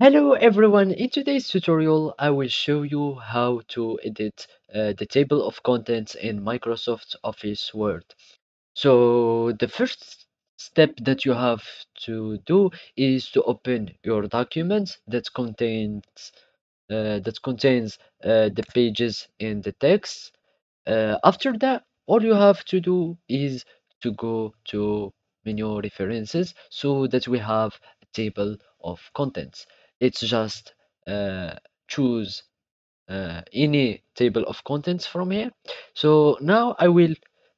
Hello everyone, in today's tutorial I will show you how to edit uh, the table of contents in Microsoft Office Word. So the first step that you have to do is to open your document that contains uh, that contains uh, the pages and the text. Uh, after that, all you have to do is to go to menu references so that we have a table of contents. It's just uh, choose uh, any table of contents from here. So now I will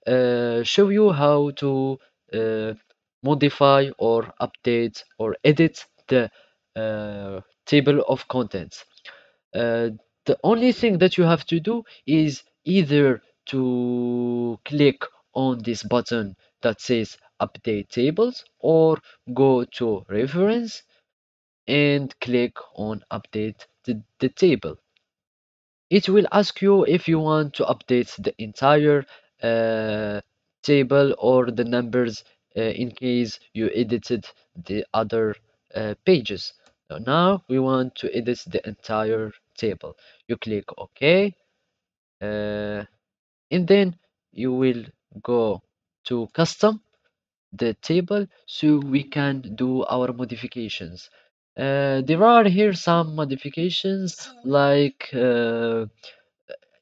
uh, show you how to uh, modify or update or edit the uh, table of contents. Uh, the only thing that you have to do is either to click on this button that says update tables or go to reference and click on update the, the table. It will ask you if you want to update the entire uh, table or the numbers uh, in case you edited the other uh, pages. So now we want to edit the entire table. You click OK, uh, and then you will go to custom the table so we can do our modifications. Uh, there are here some modifications like uh,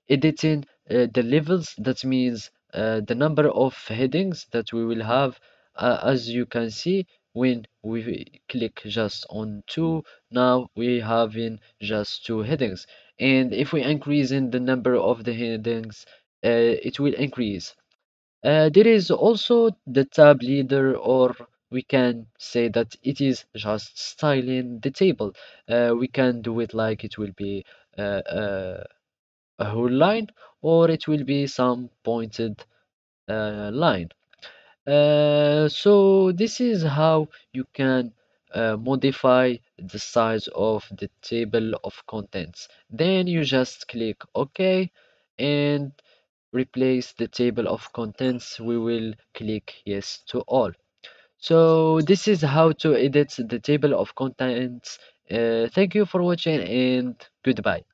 editing uh, the levels. That means uh, the number of headings that we will have. Uh, as you can see when we click just on two now we have in just two headings. And if we increase in the number of the headings uh, it will increase. Uh, there is also the tab leader or we can say that it is just styling the table uh, we can do it like it will be uh, uh, a whole line or it will be some pointed uh, line. So this is how you can uh, modify the size of the table of contents. Then you just click OK and replace the table of contents. We will click yes to all. So this is how to edit the table of contents. Uh, thank you for watching and goodbye.